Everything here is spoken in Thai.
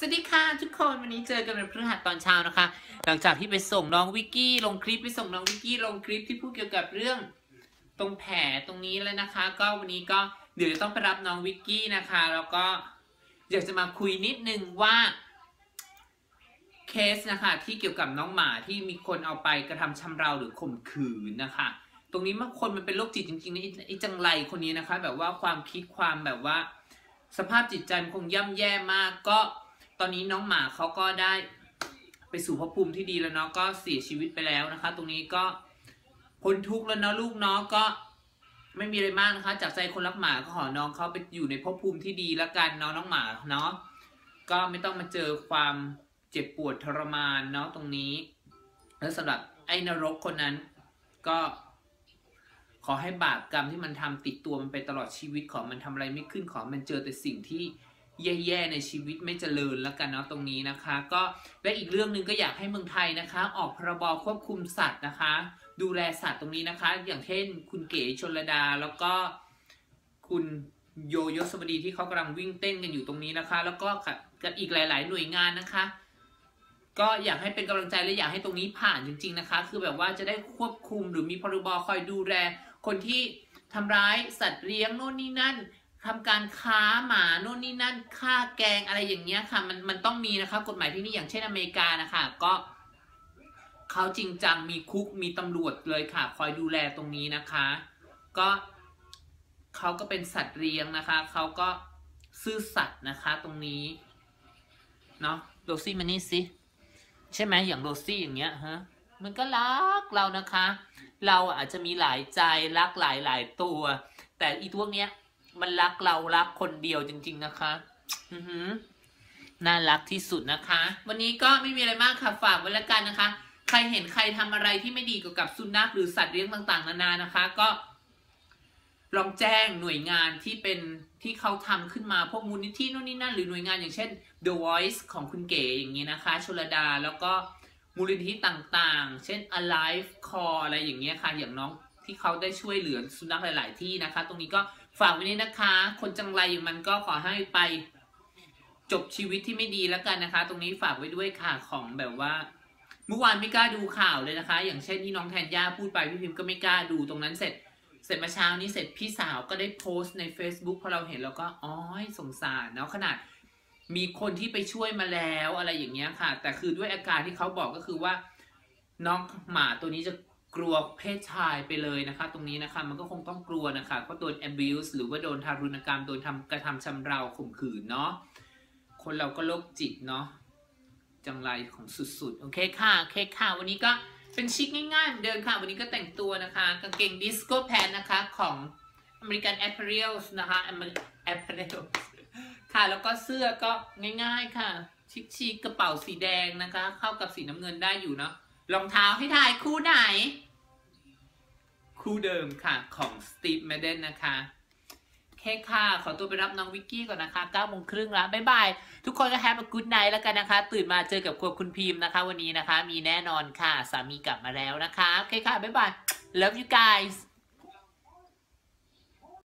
สวัสดีค่ะทุกคนวันนี้เจอกันในพฤหัสตอนเช้านะคะ หลังจากที่ไปส่งน้องวิกกี้ลงคลิปไปส่งน้องวิกกี้ลงคลิปที่พูดเกี่ยวกับเรื่องตรงแผลตรงนี้เลยนะคะ ก็วันนี้ก็เดี๋ยวจะต้องไปรับน้องวิกกี้นะคะ แล้วก็อยากจะมาคุยนิดนึงว่าเคสนะคะที่เกี่ยวกับน้องหมาที่มีคนเอาไปกระทำชำเราหรือข่มขืนนะคะ ตรงนี้บางคนมันเป็นโรคจิตจริงๆนะไอ้จังไรคนนี้นะคะ แบบว่าความคิดความแบบว่า สภาพจิตใจมันคงย่ำแย่มากก็ ตอนนี้น้องหมาเขาก็ได้ไปสู่ภพภูมิที่ดีแล้วเนาะก็เสียชีวิตไปแล้วนะคะ ตรงนี้ก็พ้นทุกข์แล้วเนาะลูกเนาะก็ไม่มีอะไรมากนะคะ จากใจคนรักหมาก็ขอน้องเขาไปอยู่ในภพภูมิที่ดีแล้วกันเนาะน้องหมาเนาะก็ไม่ต้องมาเจอความเจ็บปวดทรมานเนาะตรงนี้ แล้วสำหรับไอ้นรกคนนั้น ก็ขอให้บาปกรรมที่มันทำติดตัวมันไปตลอดชีวิตของมันทำอะไรไม่ขึ้นของมันเจอแต่สิ่งที่ แย่ๆในชีวิตไม่เจริญแล้วกันเนาะตรงนี้นะคะ ก็และอีกเรื่องหนึ่งก็อยากให้เมืองไทยนะคะ ออกพรบควบคุมสัตว์นะคะ ดูแลสัตว์ตรงนี้นะคะ อย่างเช่น คุณเก๋ชนระดาแล้วก็คุณโยยศวดีที่เขากำลังวิ่งเต้นกันอยู่ตรงนี้นะคะ แล้วก็กับอีกหลาย ๆ หน่วยงานนะคะ ก็อยากให้เป็นกำลังใจและอยากให้ตรงนี้ผ่านจริง ๆนะคะ คือแบบว่าจะได้ควบคุมหรือมีพรบคอยดูแลคนที่ทำร้ายสัตว์เลี้ยงโน่นนี่นั่น ทำการค้าหมาโน่นนี่นั่นฆ่าแกงอะไรอย่างเงี้ยค่ะ มันมันต้องมีนะคะ กฎหมายที่นี่อย่างเช่นอเมริกานะคะ ก็เขาจริงจังมีคุกมีตำรวจเลยค่ะ คอยดูแลตรงนี้นะคะ ก็เขาก็เป็นสัตว์เลี้ยงนะคะ เขาก็ซื่อสัตย์นะคะตรงนี้ เนาะโรซี่มานี่สิใช่ไหมอย่างโรซี่อย่างเงี้ยฮะมันก็รักเรานะคะ เราอาจจะมีหลายใจรักหลายหลายตัว แต่อีพวเนี้ย มันรักเรารักคนเดียวจริง ๆนะคะ อือหือน่ารักที่สุดนะคะ วันนี้ก็ไม่มีอะไรมากค่ะฝากไว้แล้วกันนะคะ ใครเห็นใครทำอะไรที่ไม่ดีเกี่ยวกับสุนัขหรือสัตว์เลี้ยงต่าง ๆ นานานะคะ ก็ ลองแจ้งหน่วยงานที่เป็นที่เขาทำขึ้นมาพวกมูลนิธินู่นนี่นั่น หรือหน่วยงานอย่างเช่น The Voice ของคุณเก๋อย่างนี้นะคะ ชลดาแล้วก็มูลนิธิต่างๆ เช่น Alive Core อะไรอย่างเงี้ยค่ะอย่างน้อง ที่เขาได้ช่วยเหลือสุนัขหลาย ๆ ที่นะคะ ตรงนี้ก็ฝากไว้นี้นะคะ คนจังไรอย่างมันก็ขอให้ไปจบชีวิตที่ไม่ดีแล้วกันนะคะ ตรงนี้ฝากไว้ด้วยค่ะของแบบว่า เมื่อวานไม่กล้าดูข่าวเลยนะคะ อย่างเช่นที่น้องแทนย่าพูดไปพี่พิมพ์ก็ไม่กล้าดูตรงนั้นเสร็จ เสร็จมาเช้านี้เสร็จพี่สาวก็ได้โพสต์ใน Facebook พอเราเห็นแล้วก็อ๋อยสงสารเนาะขนาดมีคนที่ไปช่วยมาแล้วอะไรอย่างเงี้ยค่ะ แต่คือด้วยอาการที่เขาบอกก็คือว่า น้องหมาตัวนี้จะ กลัวเพศชายไปเลยนะคะ ตรงนี้นะคะมันก็คงต้องกลัวนะคะ ก็โดน abuse หรือว่าโดนทารุณกรรม โดนทำกระทำชำเราข่มขืนเนาะคนเราก็โรคจิตเนาะจังไรของสุดๆ โอเคค่ะโอเคค่ะ วันนี้ก็เป็นชิคง่ายๆเหมือนเดิมค่ะ วันนี้ก็แต่งตัวนะคะ กางเกง disco pants นะคะของ American Apparel นะคะ Apparel ค่ะ แล้วก็เสื้อก็ง่ายๆค่ะ ชิคๆกระเป๋าสีแดงนะคะ เข้ากับสีน้ำเงินได้อยู่เนาะ รองเท้าให้ทายคู่ไหน คู่เดิมค่ะ ของ Steve Madden นะคะ เค่ค่ะ ขอตัวไปรับน้องวิกกี้ก่อนนะคะ9โมงครึ่งแล้วบ๊ายบาย ทุกคนก็ happy good night แล้วกันนะคะ ตื่นมาเจอกับครัวคุณพิมพ์นะคะ วันนี้นะคะ มีแน่นอนค่ะ สามีกลับมาแล้วนะคะโอเคค่ะ บ๊ายบาย love you guys